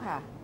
系啊。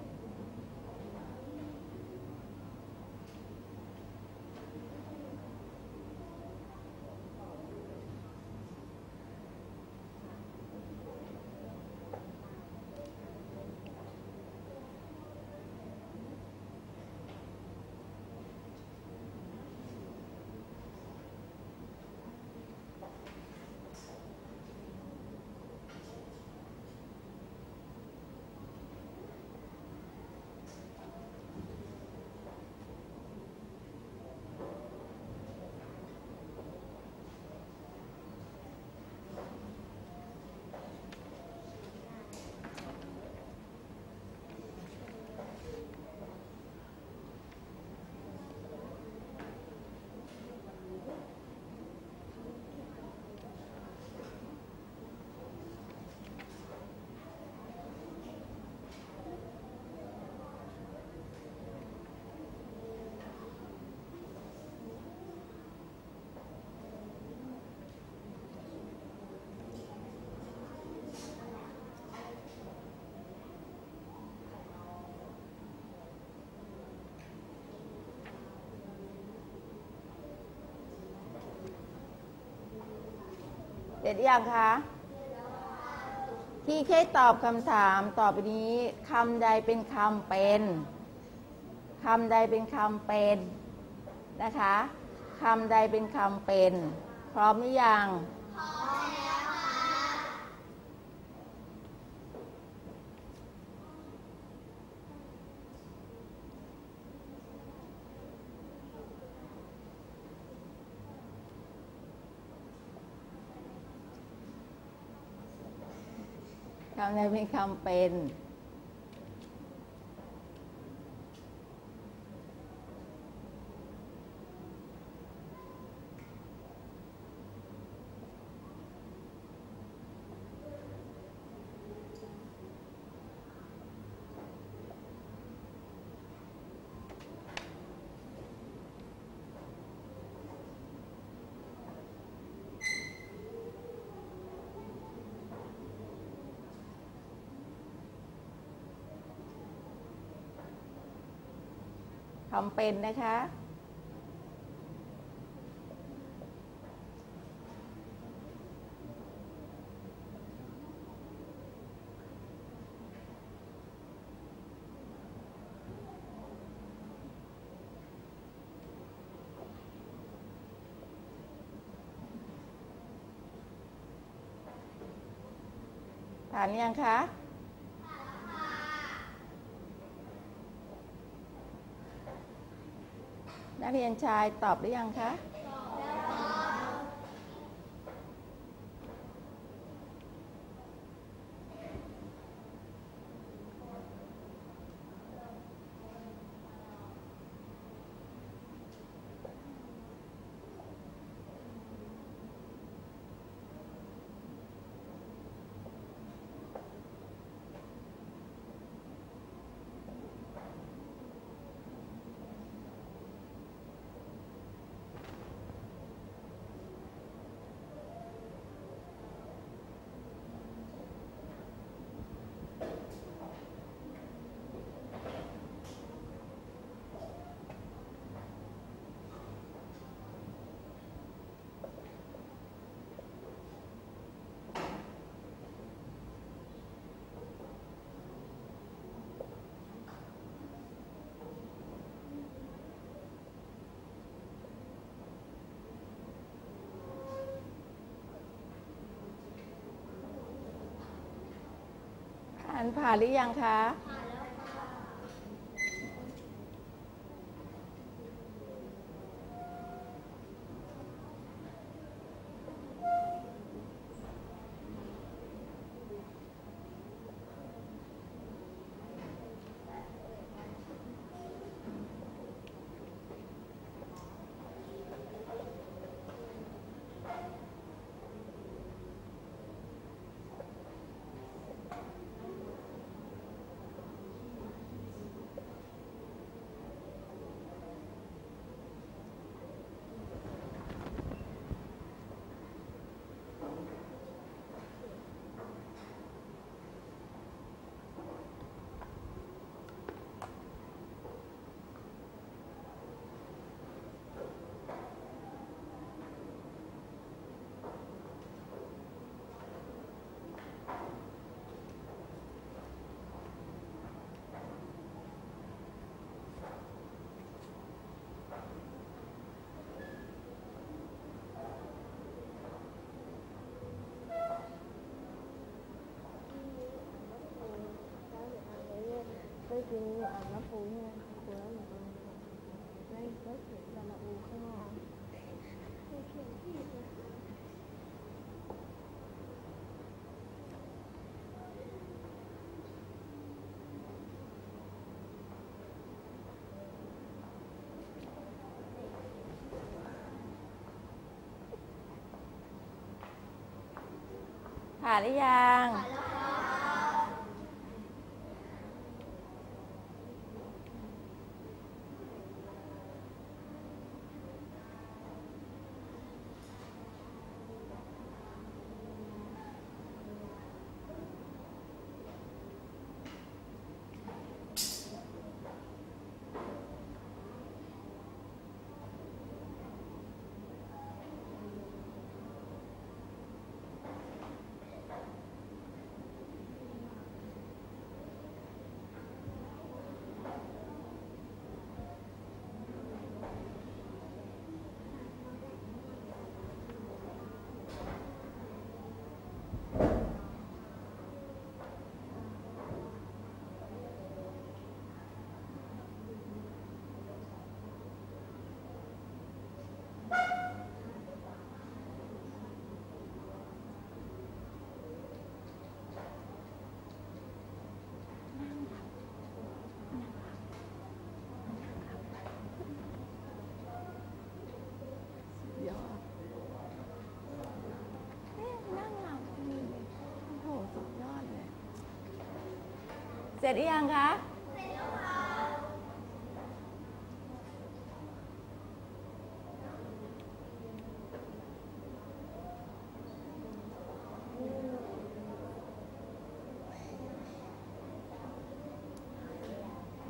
ร็จยังคะ ที่เคสตอบคำถามต่อไปนี้คำใดเป็นคำเป็นคำใดเป็นคำเป็นนะคะคำใดเป็นคำเป็น พร้อมหรือยัง คำใดเป็นคำเป็น คำเป็นนะคะผ่านยังคะ นักเรียนชายตอบหรือยังคะ ผ่านผ่านหรือยังคะ ปูอ่านแล้วปูใช่ไหมปูแล้วหนูก็ไม่ก็เขียนสระอูข้างหลังเขียนผิดนะผ่านหรือยังยอดเอ๊ะนั่งหลับนี่เลยโอ้โห สุดยอดเลย เส ร็จหรือยังคะเสร็จแล้วค่ะ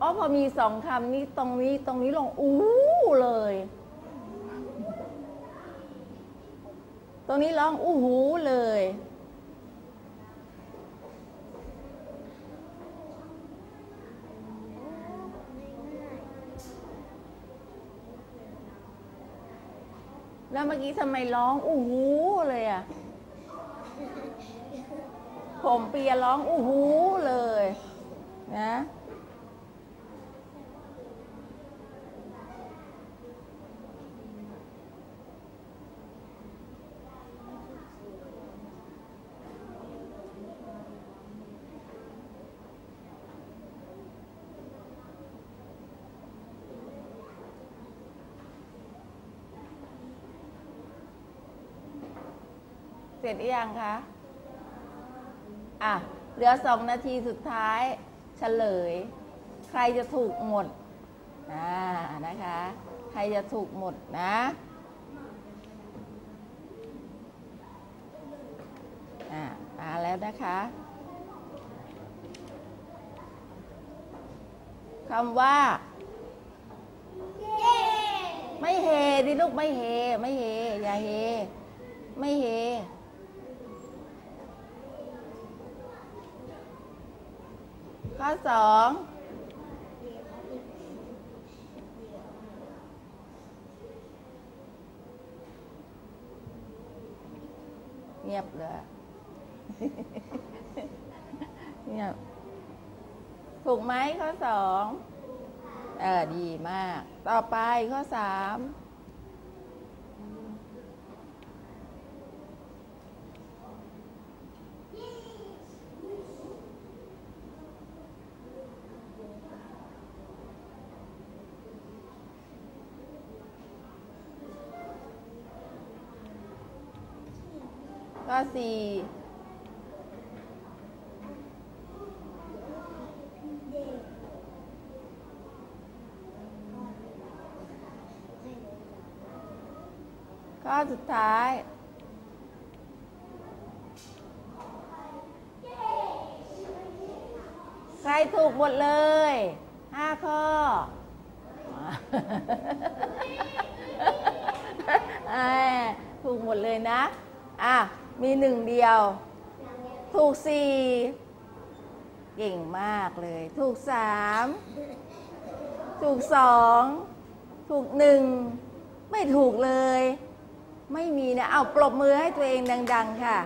อ๋อพอมีสองคำนี้ตรงนี้ตรงนี้ลงอู้เลย ตรงนี้ร้องอู้หูเลย แล้วเมื่อกี้ทำไมร้องอู้หูเลยอะ ผมเปียร้องอู้หูเลย นะ ร็จหรือยังคะ อะ เหลือสองนาทีสุดท้ายเฉลย ใครจะถูกหมดอ่านะคะ ใครจะถูกหมดนะอ่ามาแล้วนะคะคำว่าไม่เฮดิลูกไม่เฮ ไม่เฮ อย่าเฮ ไม่เฮ ข้อสองเงียบเลยเงียบถูกไหมข้อสองเออดีมาก ต่อไปข้อสาม ข้อสี่ข้อสุดท้ายใครถูกหมดเลยห้าข้ออ่าถูกหมดเลยนะ อะ มีหนึ่งเดียว ถูกสี่เก่งมากเลย ถูกสามถูกสองถูกหนึ่งไม่ถูกเลย ไม่มีนะ เอาปรบมือให้ตัวเองดัง ๆ ค่ะ